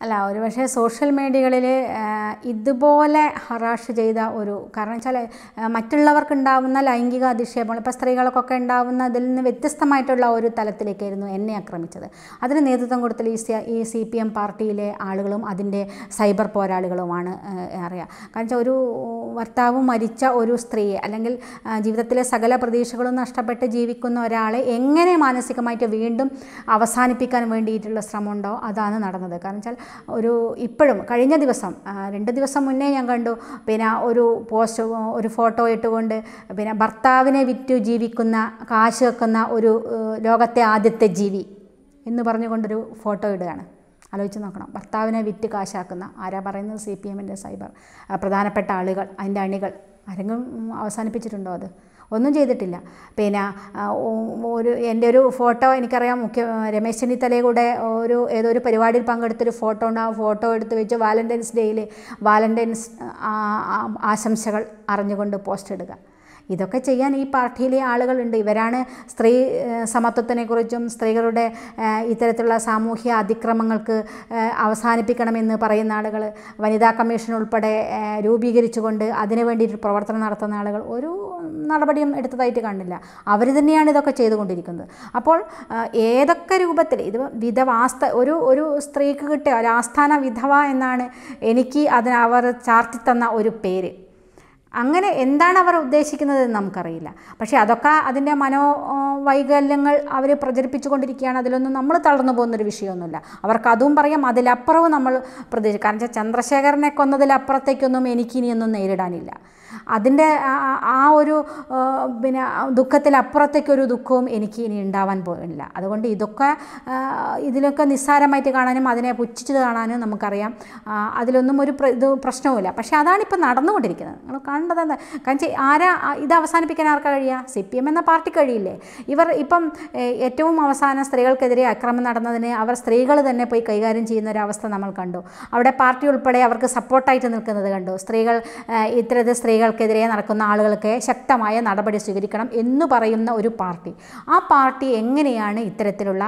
അല്ല ഒരു പക്ഷേ സോഷ്യൽ മീഡിയകളിൽ ഇതുപോലെ ഹറാഷ് ചെയ്ത ഒരു കാരണം വെച്ചാൽ മറ്റുള്ളവർക്ക് ഉണ്ടാവുന്ന ലൈംഗിക അധിക്ഷേപങ്ങൾ ഇപ്പോൾ സ്ത്രീകൾക്കൊക്കെ ഉണ്ടാവുന്ന ഇതിൽ നിന്ന് വ്യത്യസ്തമായിട്ടുള്ള ഒരു തലത്തിലേക്കായിരുന്നു എന്നെ ആക്രമിച്ചത്. അതിന് നേതൃത്വം കൊടുത്തൽ ഈ സി ഈ സി പി എം പാർട്ടിയിലെ ആളുകളും അതിന്റെ സൈബർ പോരാളികളുമാണ് അറിയുക അറിയാം. കാരണം വെച്ചാൽ ഒരു ഭർത്താവ് മരിച്ച ഒരു സ്ത്രീയെ അല്ലെങ്കിൽ ജീവിതത്തിലെ സകല പ്രതീക്ഷകളും നഷ്ടപ്പെട്ട് ജീവിക്കുന്ന ഒരാളെ എങ്ങനെ മാനസികമായിട്ട് വീണ്ടും അവസാനിപ്പിക്കാൻ വേണ്ടിയിട്ടുള്ള ശ്രമമുണ്ടോ? അതാണ് നടന്നത്. കാരണം വെച്ചാൽ ഒരു ഇപ്പോഴും കഴിഞ്ഞ ദിവസം രണ്ട് ദിവസം മുന്നേ ഞാൻ കണ്ടു. പിന്നെ ഒരു പോസ്റ്റ് ഒരു ഫോട്ടോ ഇട്ടുകൊണ്ട് പിന്നെ ഭർത്താവിനെ വിറ്റു ജീവിക്കുന്ന കാശ് വെക്കുന്ന ഒരു ലോകത്തെ ആദ്യത്തെ ജീവി എന്ന് പറഞ്ഞുകൊണ്ടൊരു ഫോട്ടോ ഇടുകയാണ്. ആലോചിച്ച് നോക്കണം. ഭർത്താവിനെ വിറ്റ് കാശാക്കുന്ന ആരാ പറയുന്നത്? സി പി എമ്മിന്റെ സൈബർ. പ്രധാനപ്പെട്ട ആളുകൾ അതിന്റെ അണികൾ. ആരെങ്കിലും അവസാനിപ്പിച്ചിട്ടുണ്ടോ അത്? ഒന്നും ചെയ്തിട്ടില്ല. പിന്നെ ഒരു എന്റെ ഒരു ഫോട്ടോ എനിക്കറിയാം. മുഖ്യ രമേശ് ചെന്നിത്തലയെ കൂടെ ഒരു ഏതോ ഒരു പരിപാടിയിൽ പങ്കെടുത്തൊരു ഫോട്ടോ ഉണ്ട്. ആ ഫോട്ടോ എടുത്ത് വെച്ച് വാലന്റൈൻസ് ഡേയിൽ ആ, ആശംസകൾ അറിഞ്ഞുകൊണ്ട് പോസ്റ്റ് ഇടുക. ഇതൊക്കെ ചെയ്യാൻ ഈ പാർട്ടിയിലെ ആളുകളുണ്ട്. ഇവരാണ് സ്ത്രീ സമത്വത്തിനെക്കുറിച്ചും സ്ത്രീകളുടെ ഇത്തരത്തിലുള്ള സാമൂഹ്യ അതിക്രമങ്ങൾക്ക് അവസാനിപ്പിക്കണമെന്ന് പറയുന്ന ആളുകൾ വനിതാ കമ്മീഷൻ ഉൾപ്പെടെ രൂപീകരിച്ചുകൊണ്ട് അതിനു വേണ്ടിയിട്ട് പ്രവർത്തനം നടത്തുന്ന ആളുകൾ ഒരു നടപടിയും എടുത്തതായിട്ട് കണ്ടില്ല. അവർ തന്നെയാണ് ഇതൊക്കെ ചെയ്തുകൊണ്ടിരിക്കുന്നത്. അപ്പോൾ ഏതൊക്കെ രൂപത്തിൽ ഇത് വിധവാസ്ത ഒരു ഒരു സ്ത്രീക്ക് കിട്ടിയ ഒരു ആസ്ഥാന വിധവ എന്നാണ് എനിക്ക് അതിന് അവർ ചാർത്തിത്തന്ന ഒരു പേര്. അങ്ങനെ എന്താണ് അവർ ഉദ്ദേശിക്കുന്നത് എന്ന് നമുക്കറിയില്ല. പക്ഷേ അതൊക്കെ അതിന്റെ മനോ ആ, വൈകല്യങ്ങൾ അവർ പ്രചരിപ്പിച്ചുകൊണ്ടിരിക്കുകയാണ്. അതിലൊന്നും നമ്മൾ തളർന്നു പോകുന്നൊരു വിഷയമൊന്നുമില്ല. അവർക്ക് അതും പറയാം അതിലപ്പുറവും നമ്മൾ പ്രതീക്ഷിക്കും. കാരണം വെച്ചാൽ ചന്ദ്രശേഖരനെ കൊന്നതിലപ്പുറത്തേക്കൊന്നും എനിക്കിനിയൊന്നും നേരിടാനില്ല. അതിന്റെ ആ- ഒരു പിന്നെ ദുഃഖത്തിലപ്പുറത്തേക്കൊരു ദുഃഖവും എനിക്ക് ഇനി ഉണ്ടാവാൻ പോകുന്നില്ല അതുകൊണ്ട് ഇതൊക്കെ ഇതിലൊക്കെ നിസ്സാരമായിട്ട് കാണാനും അതിനെ പുച്ഛിച്ച് കാണാനും നമുക്കറിയാം. അതിലൊന്നും ഒരു ഇത് പ്രശ്നവുമില്ല. പക്ഷേ അതാണിപ്പോൾ നടന്നുകൊണ്ടിരിക്കുന്നത്. നിങ്ങൾ കണ്ടതെന്ന് കാരണം ആരാ ഇത് അവസാനിപ്പിക്കാൻ ആർക്കാ കഴിയുക? സി പി എം എന്ന പാർട്ടി കഴിയില്ലേ? ഇവർ ഇപ്പം ഏറ്റവും അവസാനം സ്ത്രീകൾക്കെതിരെ അക്രമം നടന്നതിന് അവർ സ്ത്രീകൾ തന്നെ പോയി കൈകാര്യം ചെയ്യുന്ന ഒരു അവസ്ഥ നമ്മൾ കണ്ടു. അവിടെ പാർട്ടി ഉൾപ്പെടെ അവർക്ക് സപ്പോർട്ടായിട്ട് നിൽക്കുന്നത് കണ്ടു. സ്ത്രീകൾ ഇത്തരത്തിൽ ഇത്തരത്തിൽ സ്ത്രീകൾക്കെതിരെ നടക്കുന്ന ആളുകൾക്ക് ശക്തമായ നടപടി സ്വീകരിക്കണം എന്ന് പറയുന്ന ഒരു പാർട്ടി. ആ പാർട്ടി എങ്ങനെയാണ് ഇത്തരത്തിലുള്ള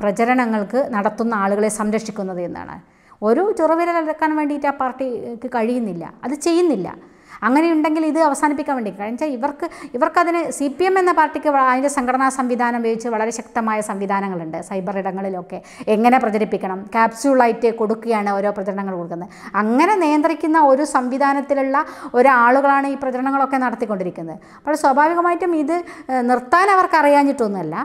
പ്രചരണങ്ങൾക്ക് നടത്തുന്ന ആളുകളെ സംരക്ഷിക്കുന്നത് എന്നാണ്. ഒരു ചുറവിരലക്കാൻ വേണ്ടിയിട്ട് ആ പാർട്ടിക്ക് കഴിയുന്നില്ല. അത് ചെയ്യുന്നില്ല. അങ്ങനെയുണ്ടെങ്കിൽ ഇത് അവസാനിപ്പിക്കാൻ വേണ്ടി. കാരണം വെച്ചാൽ ഇവർക്ക് ഇവർക്കതിന് സി പി എം എന്ന പാർട്ടിക്ക് അതിന്റെ സംഘടനാ സംവിധാനം ഉപയോഗിച്ച് വളരെ ശക്തമായ സംവിധാനങ്ങളുണ്ട്. സൈബർ ഇടങ്ങളിലൊക്കെ എങ്ങനെ പ്രചരിപ്പിക്കണം ക്യാപ്സ്യൂളായിട്ട് കൊടുക്കുകയാണ് ഓരോ പ്രചരണങ്ങൾ കൊടുക്കുന്നത്. അങ്ങനെ നിയന്ത്രിക്കുന്ന ഒരു സംവിധാനത്തിലുള്ള ഒരാളുകളാണ് ഈ പ്രചരണങ്ങളൊക്കെ നടത്തിക്കൊണ്ടിരിക്കുന്നത്. അപ്പോൾ സ്വാഭാവികമായിട്ടും ഇത് നിർത്താൻ അവർക്ക് അറിയാഞ്ഞിട്ടൊന്നുമല്ല.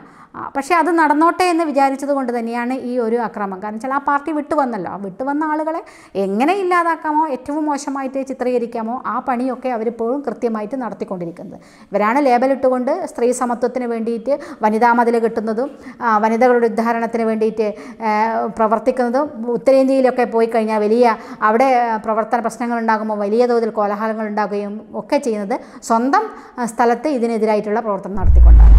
പക്ഷേ അത് നടന്നോട്ടെ എന്ന് വിചാരിച്ചത് കൊണ്ട് തന്നെയാണ് ഈ ഒരു അക്രമം. കാരണം വെച്ചാൽ ആ പാർട്ടി വിട്ടുവന്നല്ലോ. ആ വിട്ടുവന്ന ആളുകളെ എങ്ങനെ ഇല്ലാതാക്കാമോ ഏറ്റവും മോശമായിട്ട് ചിത്രീകരിക്കാമോ ആ പണിയൊക്കെ അവരിപ്പോഴും കൃത്യമായിട്ട് നടത്തിക്കൊണ്ടിരിക്കുന്നത്. ഇവരാണ് ലേബലിട്ടുകൊണ്ട് സ്ത്രീ സമത്വത്തിന് വേണ്ടിയിട്ട് വനിതാ മതിൽ കിട്ടുന്നതും വനിതകളുടെ ഉദ്ധാരണത്തിന് വേണ്ടിയിട്ട് പ്രവർത്തിക്കുന്നതും ഉത്തരേന്ത്യയിലൊക്കെ പോയി കഴിഞ്ഞാൽ വലിയ അവിടെ പ്രവർത്തന പ്രശ്നങ്ങൾ ഉണ്ടാകുമ്പോൾ വലിയ തോതിൽ കോലാഹലങ്ങൾ ഉണ്ടാകുകയും ഒക്കെ ചെയ്യുന്നത് സ്വന്തം സ്ഥലത്ത് ഇതിനെതിരായിട്ടുള്ള പ്രവർത്തനം നടത്തിക്കൊണ്ടാണ്.